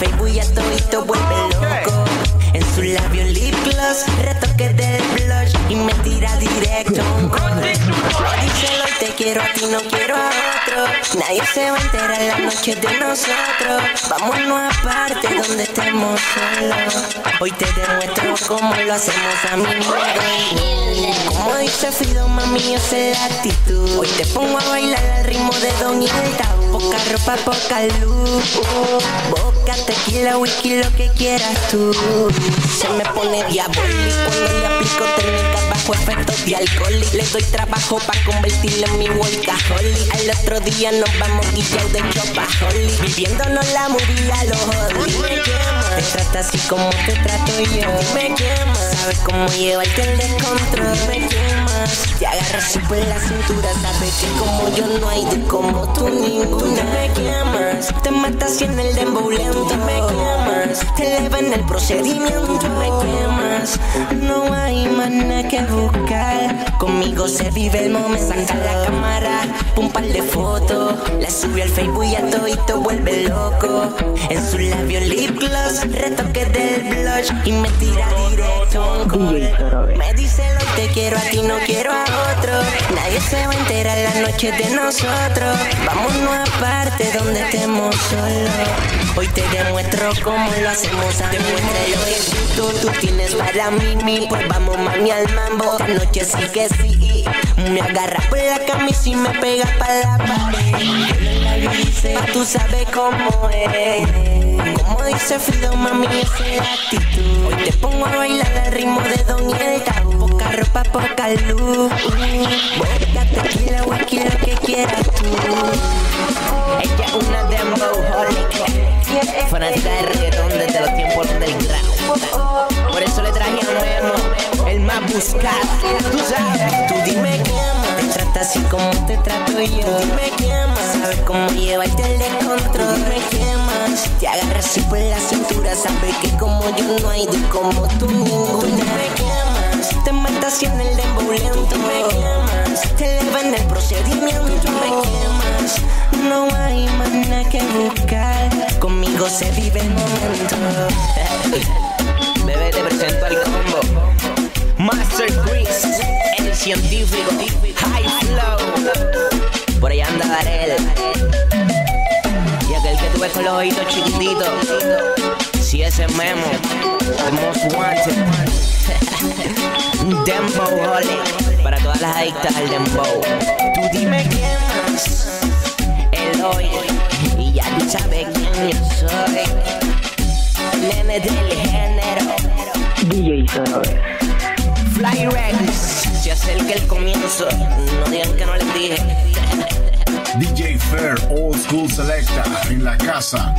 Facebook y a todito vuelve loco. Su labio lip gloss, retoque del blush y me tira directo un. Díselo te quiero a ti, no quiero a otro. Nadie se va a enterar la noche de nosotros. Vámonos aparte donde estemos solos. Hoy te demuestro cómo lo hacemos a mi modo. Como dice Fido, mami, yo sé la actitud. Hoy te pongo a bailar al ritmo de Don y el tabú. Poca ropa, poca luz. Tequila, whisky, lo que quieras tú. Se me pone diabólico cuando le aplico técnicas bajo efectos de alcohol. Le doy trabajo para convertirlo en mi workaholic. Al otro día nos vamos guillados de chopaholic. Viviéndonos la movie a los Holly. Trata así como te trato yo. Me quema. Sabes cómo llevarte el descontrol. Me quemas. Te agarras por la cintura. Sabes que como yo no hay de como tú ninguna. Me quemas. Te matas y en el dembow lento. Me quemas. Te eleva en el procedimiento. Me quemas. No hay nada que buscar. Conmigo se vive el momento. Saca la cámara. Pum par de fotos. La sube al Facebook y a todito vuelve loco. En su labio gloss. Retoque del blush. Y me tira directo a un. Me dice lo te quiero a ti, no quiero a otro. Nadie se va a enterar la noche de nosotros. Vámonos aparte donde estemos solos. Hoy te demuestro cómo lo hacemos a Demuestra lo que tú, tú tienes para mí, mi. Pues vamos mami al mambo. Esta noche sí que sí. Me agarra por la camisa y me pega para la pared. Dice, tú sabes cómo es. Dice Fido, mami, esa es la actitud. Hoy te pongo a bailar al ritmo de Don y el tabú. Poca ropa, poca luz. Boca, tequila, whisky, lo que quieras tú. Ella es una demboholic. Fanática de reggaetón desde los tiempos del grano. Por eso le traje a nuevo, el más buscado. Tú sabes, tú dime qué amas. Te trata así como te trato yo. Tú dime qué amas. Sabes cómo llevarte el descontrol. Dime qué amas. Te agarras así por la cintura. Sabes que como yo no hay de como tú ninguna. Dime qué amas. Te matas y en el dembow lento. Me quemas. Te eleva en el procedimiento. Me quemas. No hay nada que buscar. Conmigo se vive el momento. Bebé, te presento al combo. Master Chris, el científico. High Flow. Por ahí anda Darel. Y aquel que tú ves con los ojitos chiquititos. Si ese es Memo, the most wanted. Dembow Holic. Para todas las adictas al Dembow. Tú dime quién más. El hoy. Y ya tú sabes quién yo soy. Nene del género. DJ Sonora. Fly Rex. Se acerca el comienzo. No digan que no les dije. DJ Fair Old School Selecta en la casa.